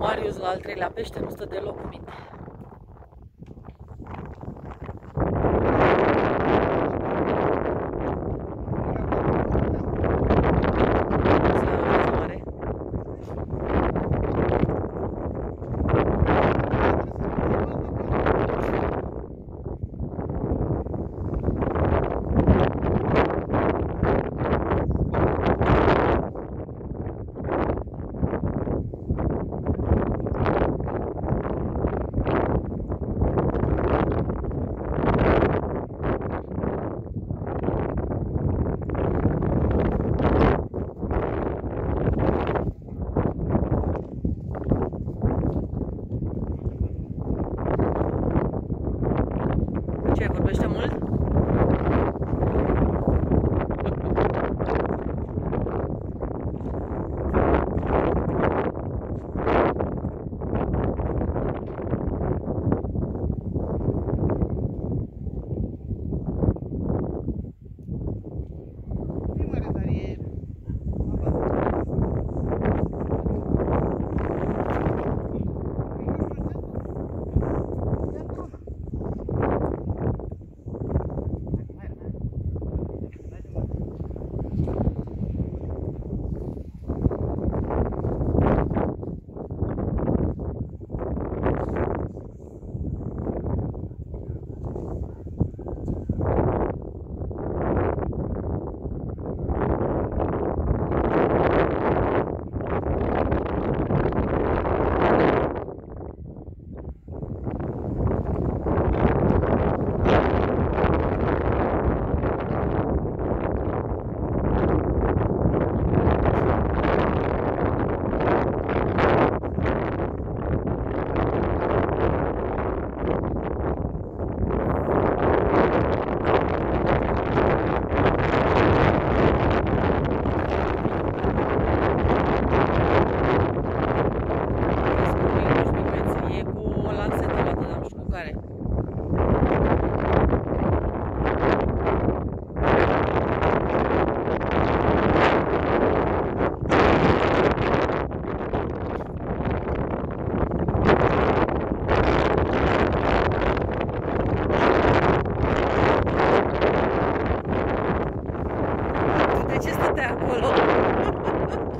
Marius la al treilea pește nu stă deloc cu minte. Ce, vorbește mult? ce stătea acolo?